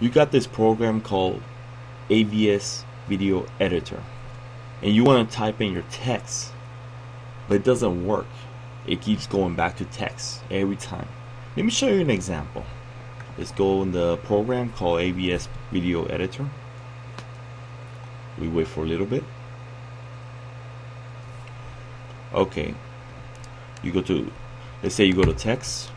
you got this program called AVS Video Editor, and you want to type in your text, but it doesn't work. It keeps going back to text every time. Let me show you an example. Let's go in the program called AVS Video Editor. We wait for a little bit. Okay. You go to, let's say you go to text.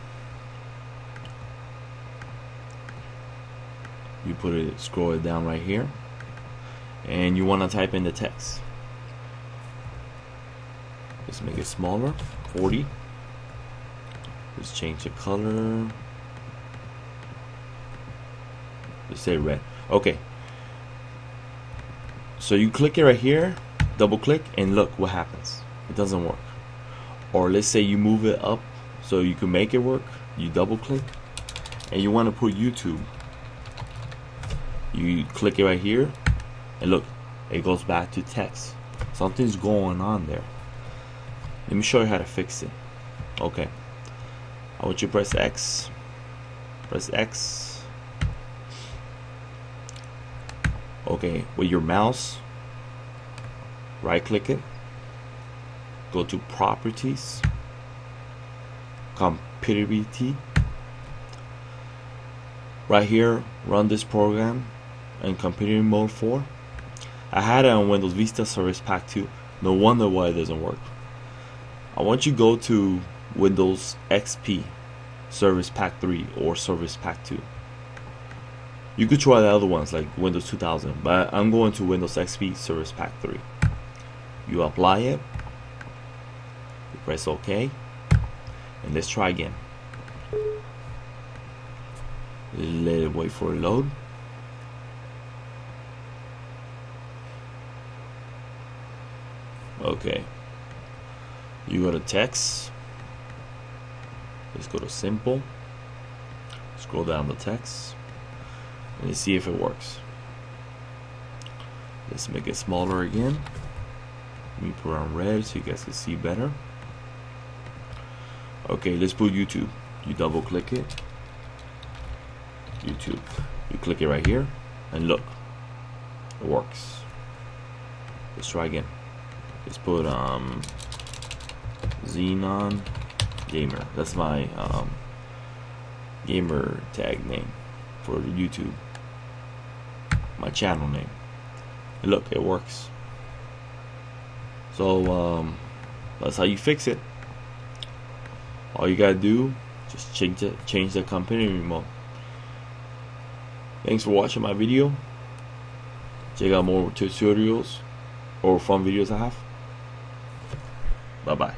You put it, scroll it down right here. And you want to type in the text. Let's make it smaller, 40. Let's change the color. Let's say red. Okay. So you click it right here, double click, and look what happens. It doesn't work. Or let's say you move it up so you can make it work. You double click, and you want to put YouTube. You click it right here, and look, it goes back to text. Something's going on there. Let me show you how to fix it. Okay. I want you to press X. Press X. Okay, with your mouse, right click it. Go to Properties. Compatibility. Right here, run this program in compatibility mode 4. I had it on Windows Vista Service Pack 2. No wonder why it doesn't work. I want you to go to Windows XP Service Pack 3 or Service Pack 2. You could try the other ones like Windows 2000, but I'm going to Windows XP Service Pack 3. You apply it, you press OK, and let's try again. Let it wait for a load. Okay. You go to text. Let's go to simple. Scroll down the text. And see if it works. Let's make it smaller again. Let me put on red so you guys can see better. Okay, let's put YouTube. You double click it. YouTube. You click it right here and look. It works. Let's try again. Let's put um Xenon Gamer. That's my um, gamer tag name for YouTube. My channel name. And look, it works. So um, that's how you fix it. All you gotta do, just change it, change the company remote. Thanks for watching my video. Check out more tutorials or fun videos I have. Bye bye.